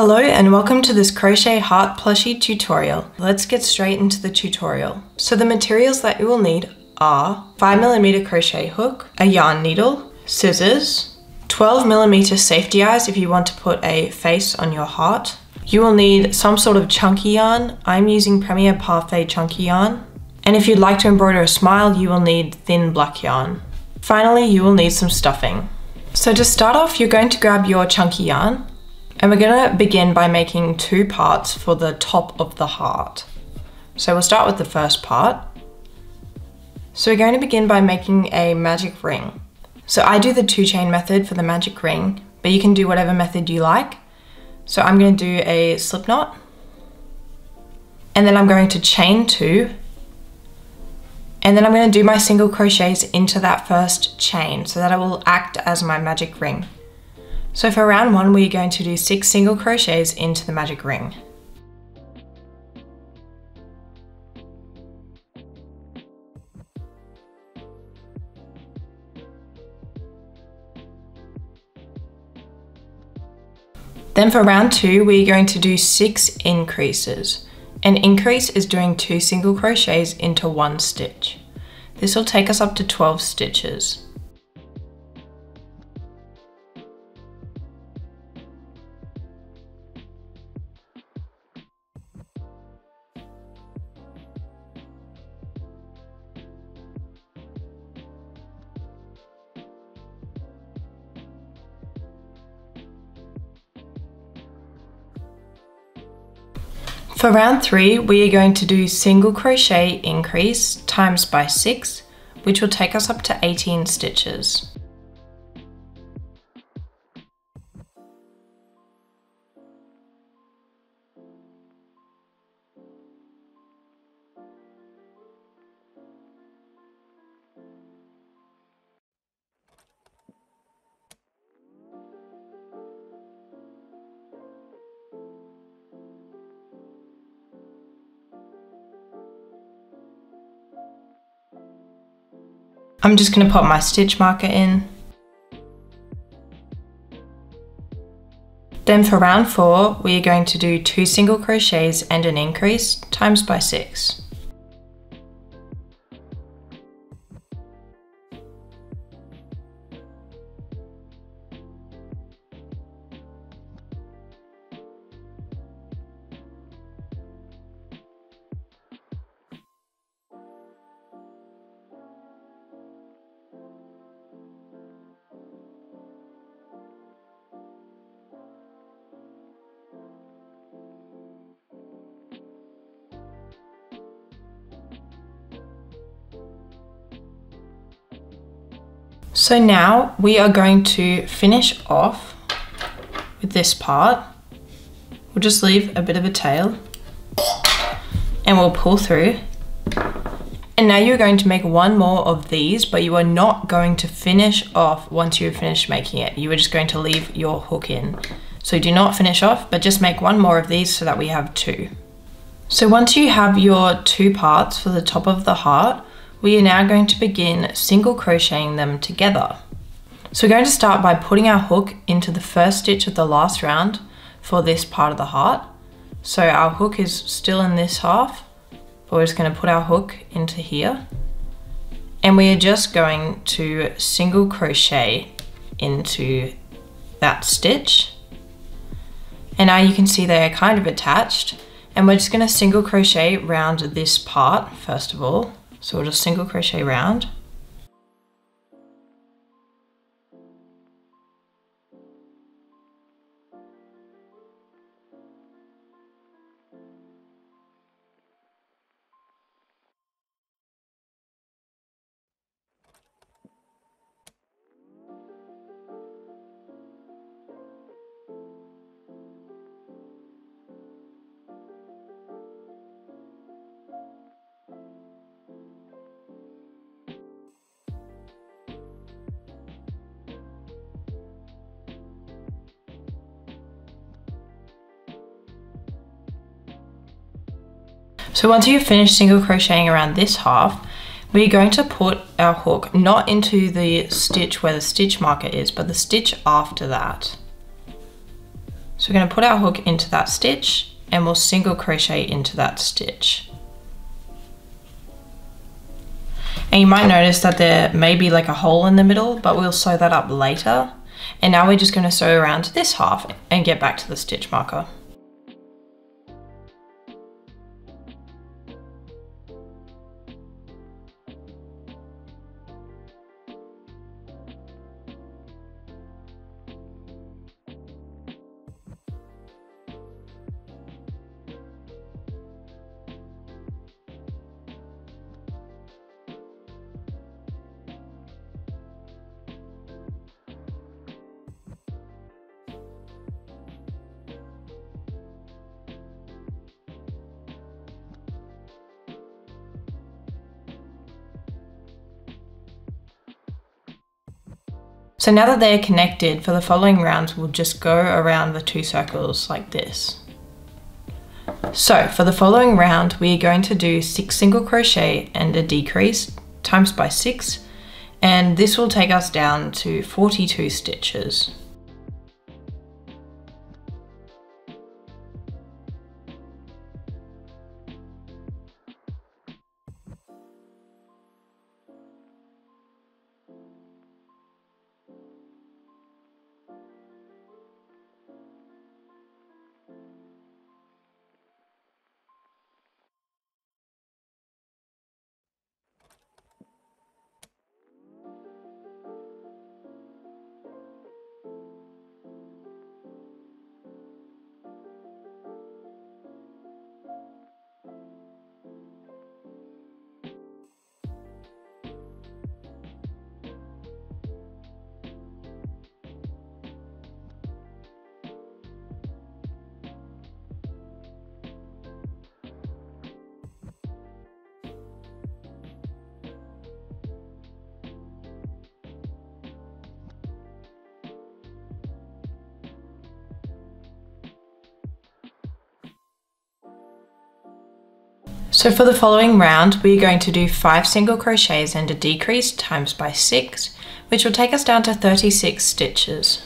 Hello and welcome to this crochet heart plushie tutorial. Let's get straight into the tutorial. So the materials that you will need are 5mm crochet hook, a yarn needle, scissors, 12mm safety eyes if you want to put a face on your heart. You will need some sort of chunky yarn. I'm using Premier Parfait chunky yarn. And if you'd like to embroider a smile, you will need thin black yarn. Finally, you will need some stuffing. So to start off, you're going to grab your chunky yarn and we're gonna begin by making two parts for the top of the heart. So we'll start with the first part. So we're going to begin by making a magic ring. So I do the two chain method for the magic ring, but you can do whatever method you like. So I'm going to do a slip knot, and then I'm going to chain two, and then I'm going to do my single crochets into that first chain so that it will act as my magic ring. So for round one, we're going to do six single crochets into the magic ring. Then for round two, we're going to do six increases. An increase is doing two single crochets into one stitch. This will take us up to 12 stitches. For round three, we are going to do single crochet increase times by six, which will take us up to 18 stitches. I'm just going to put my stitch marker in. Then for round four, we are going to do two single crochets and an increase times by six. So now we are going to finish off with this part. We'll just leave a bit of a tail and we'll pull through. And now you're going to make one more of these, but you are not going to finish off once you've finished making it. You are just going to leave your hook in. So do not finish off, but just make one more of these so that we have two. So once you have your two parts for the top of the heart, we are now going to begin single crocheting them together. So we're going to start by putting our hook into the first stitch of the last round for this part of the heart. So our hook is still in this half, but we're just going to put our hook into here. And we are just going to single crochet into that stitch. And now you can see they are kind of attached. And we're just going to single crochet round this part, first of all. So we'll just single crochet round So once you've finished single crocheting around this half, we're going to put our hook not into the stitch where the stitch marker is, but the stitch after that. So we're going to put our hook into that stitch and we'll single crochet into that stitch. And you might notice that there may be like a hole in the middle, but we'll sew that up later. And now we're just going to sew around this half and get back to the stitch marker. So now that they're connected, for the following rounds, we'll just go around the two circles like this. So for the following round, we are going to do six single crochet and a decrease times by six, and this will take us down to 42 stitches. So for the following round, we're going to do five single crochets and a decrease times by six, which will take us down to 36 stitches.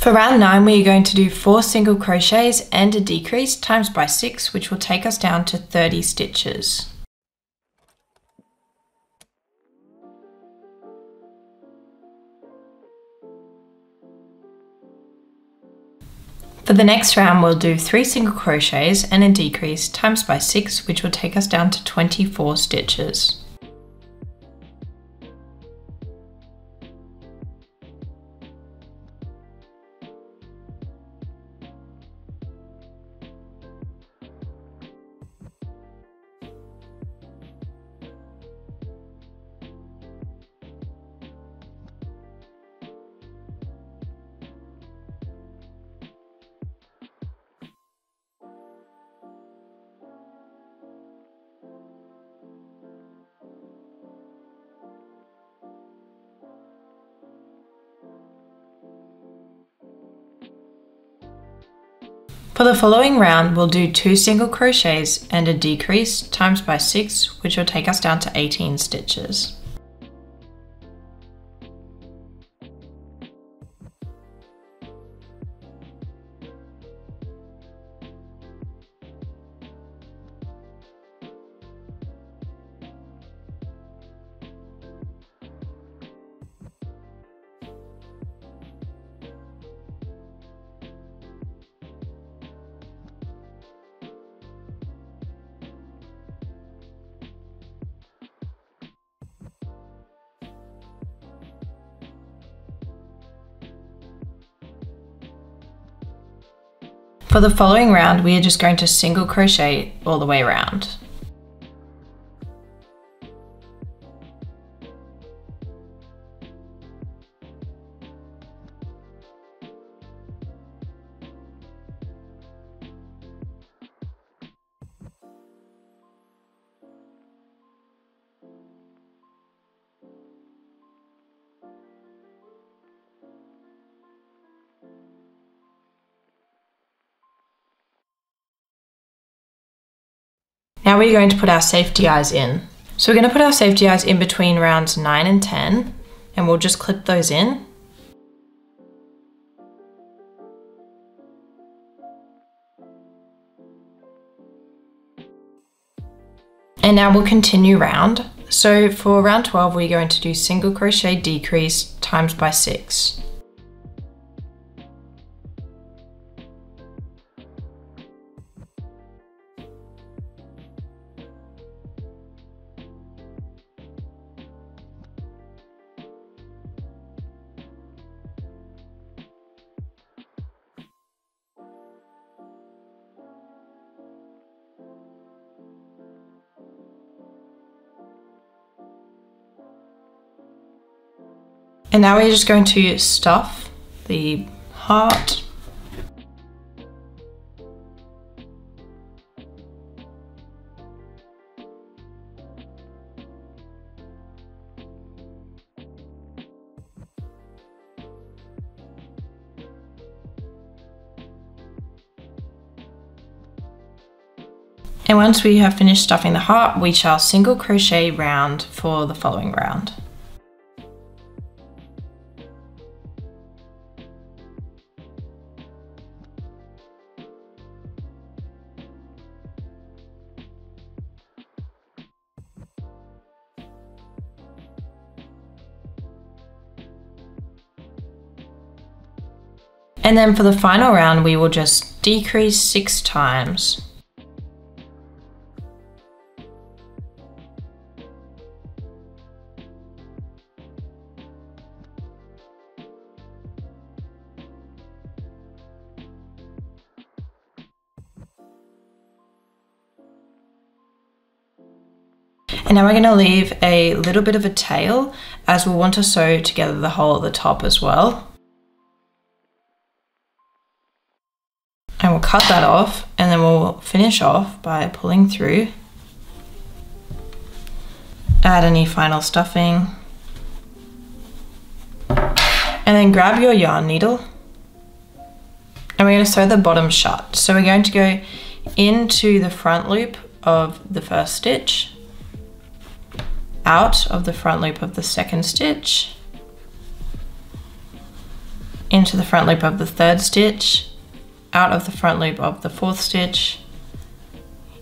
For round 9 we are going to do 4 single crochets and a decrease times by 6 which will take us down to 30 stitches. For the next round we'll do 3 single crochets and a decrease times by 6 which will take us down to 24 stitches. For the following round, we'll do two single crochets and a decrease times by six, which will take us down to 18 stitches. For the following round, we are just going to single crochet all the way around. Now we're going to put our safety eyes in. So we're going to put our safety eyes in between rounds 9 and 10 and we'll just clip those in. And now we'll continue round. So for round 12 we're going to do single crochet decrease times by 6. And now we're just going to stuff the heart. And once we have finished stuffing the heart, we shall single crochet round for the following round. And then for the final round, we will just decrease six times. And now we're going to leave a little bit of a tail as we'll want to sew together the hole at the top as well. Cut that off and then we'll finish off by pulling through. Add any final stuffing. And then grab your yarn needle. And we're going to sew the bottom shut. So we're going to go into the front loop of the first stitch, out of the front loop of the second stitch, into the front loop of the third stitch, out of the front loop of the fourth stitch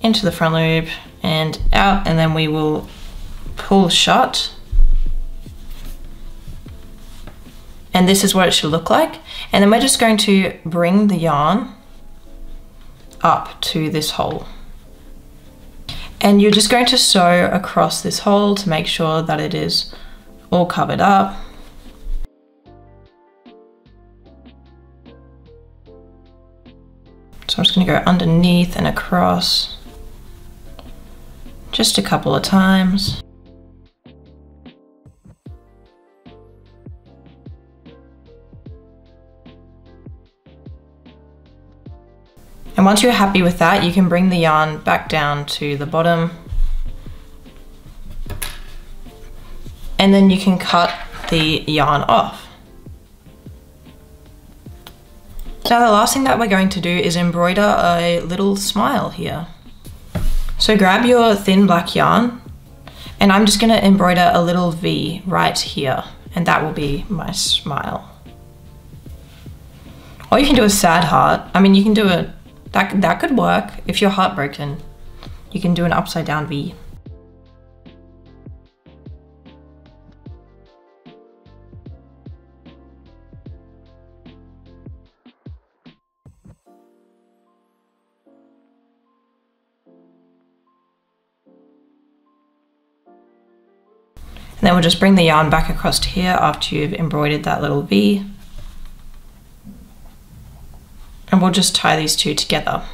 into the front loop and out and then we will pull shut and this is what it should look like. And then we're just going to bring the yarn up to this hole. And you're just going to sew across this hole to make sure that it is all covered up So I'm just going to go underneath and across just a couple of times. And once you're happy with that, you can bring the yarn back down to the bottom. And then you can cut the yarn off. Now the last thing that we're going to do is embroider a little smile here. So grab your thin black yarn and I'm just gonna embroider a little V right here and that will be my smile. Or you can do a sad heart. I mean, you can do a, that, that could work. If you're heartbroken, you can do an upside down V. And then we'll just bring the yarn back across to here after you've embroidered that little V. And we'll just tie these two together.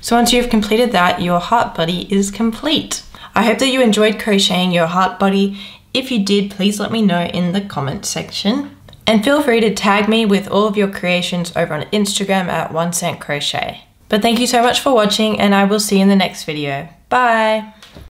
So once you've completed that, your heart buddy is complete. I hope that you enjoyed crocheting your heart buddy. If you did, please let me know in the comment section. And feel free to tag me with all of your creations over on Instagram at one cent crochet. But thank you so much for watching and I will see you in the next video. Bye!